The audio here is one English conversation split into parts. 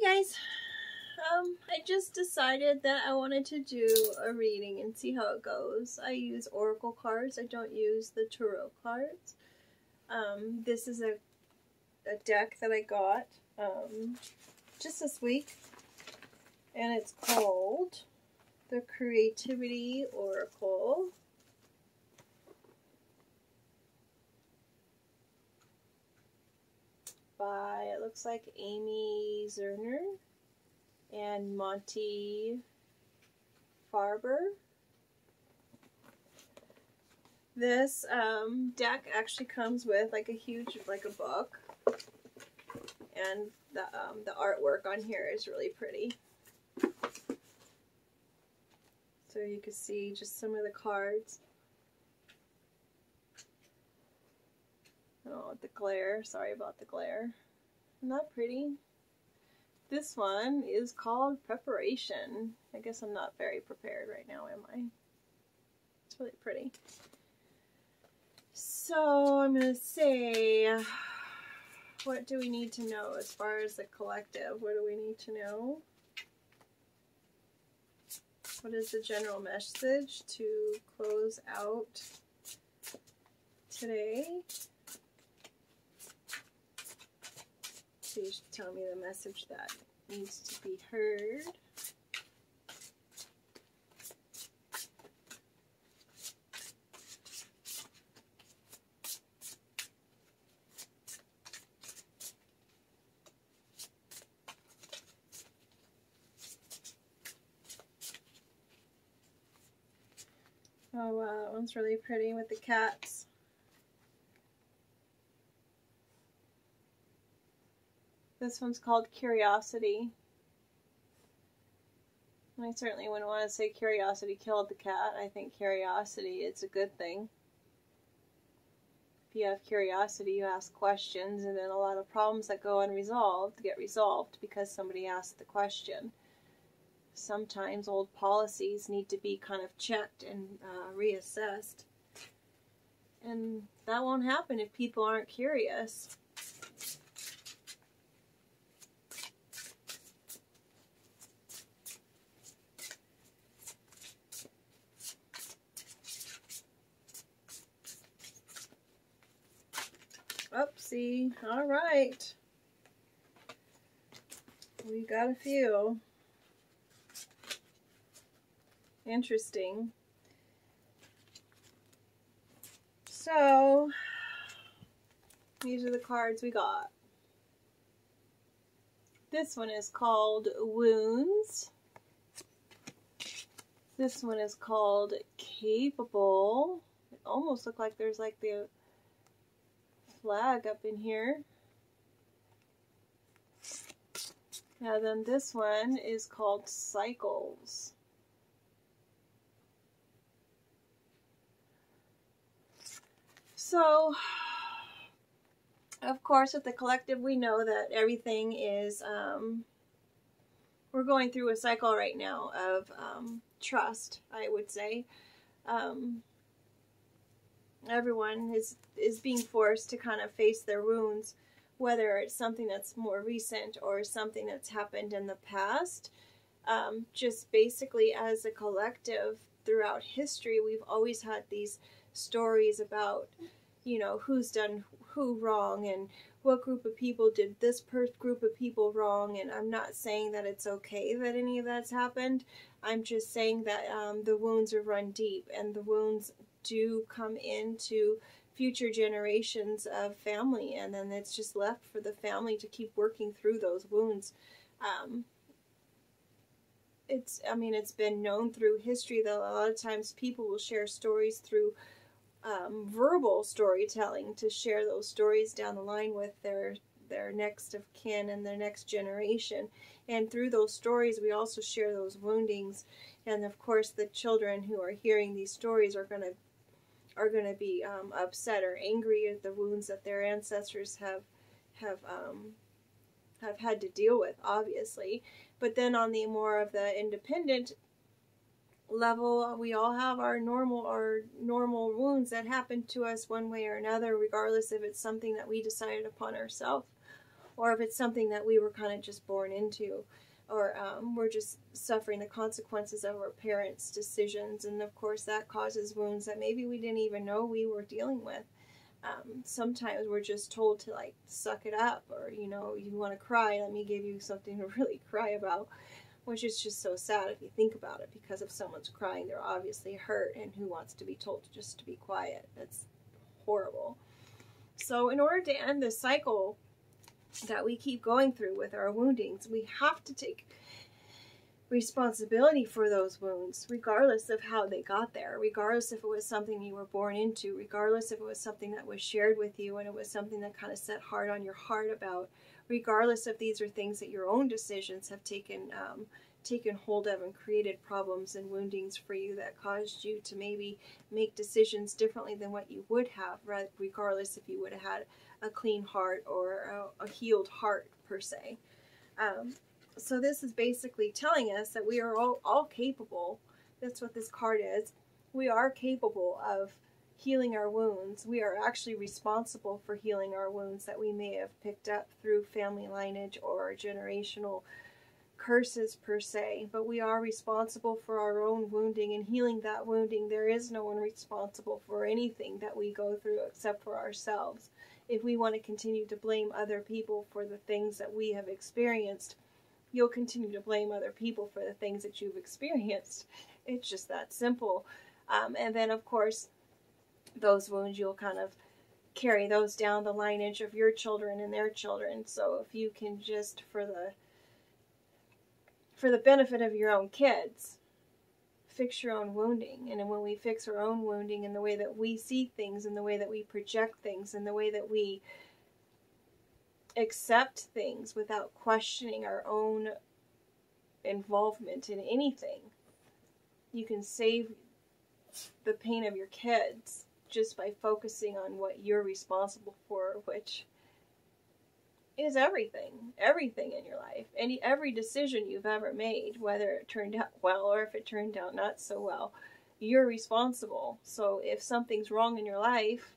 Hey guys, um, I just decided that I wanted to do a reading and see how it goes. I use oracle cards. I don't use the tarot cards. Um, this is a, a deck that I got um, just this week, and it's called the Creativity Oracle. By, it looks like Amy Zerner and Monte Farber. This um, deck actually comes with like a huge, like a book. And the, um, the artwork on here is really pretty. So you can see just some of the cards. The glare. Sorry about the glare. Isn't pretty? This one is called Preparation. I guess I'm not very prepared right now, am I? It's really pretty. So I'm going to say, what do we need to know as far as the collective? What do we need to know? What is the general message to close out today? Please tell me the message that needs to be heard. Oh wow, that one's really pretty with the cats. This one's called Curiosity. And I certainly wouldn't want to say curiosity killed the cat. I think curiosity, it's a good thing. If you have curiosity, you ask questions, and then a lot of problems that go unresolved get resolved because somebody asked the question. Sometimes old policies need to be kind of checked and uh, reassessed. And that won't happen if people aren't curious. Oopsie. All right. We got a few. Interesting. So, these are the cards we got. This one is called Wounds. This one is called Capable. It almost look like there's like the flag up in here. Now then this one is called Cycles. So, of course, with the collective, we know that everything is, um, we're going through a cycle right now of um, trust, I would say. Um, everyone is is being forced to kind of face their wounds whether it's something that's more recent or something that's happened in the past. Um, just basically as a collective throughout history we've always had these stories about you know who's done who wrong and what group of people did this group of people wrong. And i'm not saying that it's okay that any of that's happened. I'm just saying that um, the wounds are run deep and the wounds do come into future generations of family and then it's just left for the family to keep working through those wounds. Um, it's i mean it's been known through history that a lot of times people will share stories through um, verbal storytelling to share those stories down the line with their their next of kin and their next generation. And through those stories we also share those woundings. And of course the children who are hearing these stories are going to are going to be um, upset or angry at the wounds that their ancestors have have um, have had to deal with, obviously. But then on the more of the independent level, we all have our normal our normal wounds that happen to us one way or another, regardless if it's something that we decided upon ourselves or if it's something that we were kind of just born into, or um, we're just suffering the consequences of our parents' decisions. And of course, that causes wounds that maybe we didn't even know we were dealing with. Um, sometimes we're just told to like suck it up, or you know, you want to cry, let me give you something to really cry about which is just so sad if you think about it because if someone's crying they're obviously hurt and who wants to be told just to be quiet that's horrible so in order to end this cycle that we keep going through with our woundings. We have to take responsibility for those wounds regardless of how they got there regardless if it was something you were born into regardless if it was something that was shared with you and it was something that kind of set hard on your heart about regardless if these are things that your own decisions have taken um, taken hold of and created problems and woundings for you that caused you to maybe make decisions differently than what you would have, regardless if you would have had a clean heart or a, a healed heart per se. Um, so this is basically telling us that we are all, all capable. That's what this card is. We are capable of healing our wounds. We are actually responsible for healing our wounds that we may have picked up through family lineage or generational curses per se, but we are responsible for our own wounding and healing that wounding. There is no one responsible for anything that we go through except for ourselves. If we want to continue to blame other people for the things that we have experienced, you'll continue to blame other people for the things that you've experienced. It's just that simple. Um, and then, of course, those wounds, you'll kind of carry those down the lineage of your children and their children. So if you can just, for the for the benefit of your own kids, fix your own wounding. And when we fix our own wounding in the way that we see things, in the way that we project things, in the way that we accept things without questioning our own involvement in anything, you can save the pain of your kids just by focusing on what you're responsible for, which is everything, everything in your life. Any every decision you've ever made, whether it turned out well or if it turned out not so well, you're responsible. So if something's wrong in your life,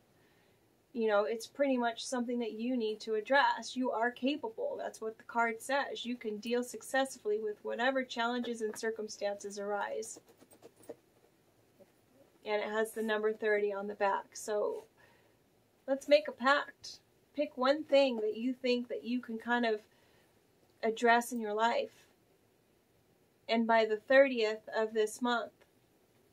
you know, it's pretty much something that you need to address. You are capable. That's what the card says. You can deal successfully with whatever challenges and circumstances arise. And it has the number 30 on the back. So let's make a pact pick one thing that you think that you can kind of address in your life. And by the 30th of this month,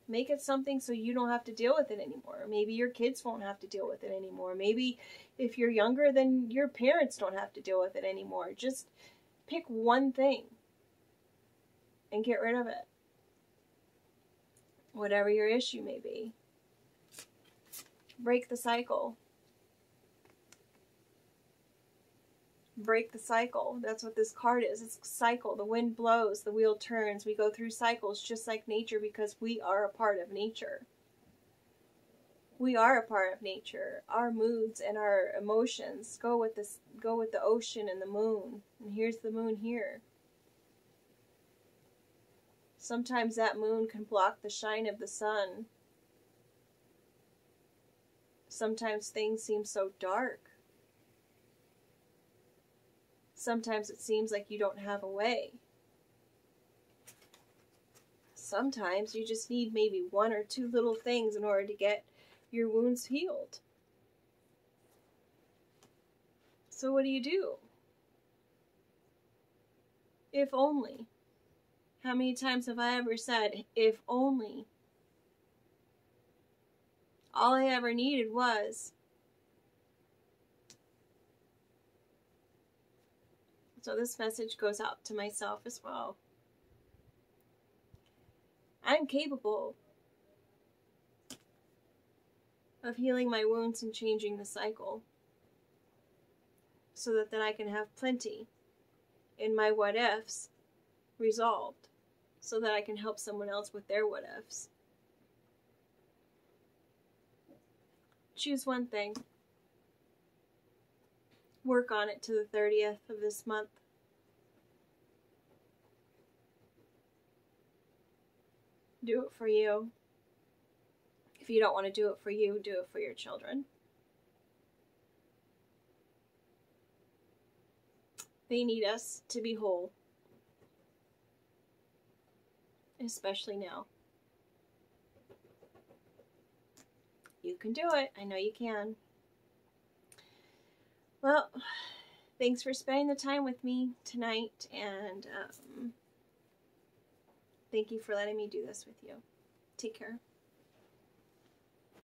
make it something so you don't have to deal with it anymore. Maybe your kids won't have to deal with it anymore. Maybe if you're younger, then your parents don't have to deal with it anymore. Just pick one thing and get rid of it. Whatever your issue may be. Break the cycle. Break the cycle. That's what this card is. It's cycle. The wind blows, the wheel turns. We go through cycles just like nature because we are a part of nature. We are a part of nature. Our moods and our emotions go with this go with the ocean and the moon. And here's the moon here. Sometimes that moon can block the shine of the sun. Sometimes things seem so dark Sometimes it seems like you don't have a way. Sometimes you just need maybe one or two little things in order to get your wounds healed. So what do you do? If only. How many times have I ever said, if only? All I ever needed was So this message goes out to myself as well. I'm capable of healing my wounds and changing the cycle so that then I can have plenty in my what ifs resolved so that I can help someone else with their what ifs. Choose one thing work on it to the 30th of this month. Do it for you. If you don't want to do it for you, do it for your children. They need us to be whole. Especially now. You can do it. I know you can. Well, thanks for spending the time with me tonight, and um, thank you for letting me do this with you. Take care.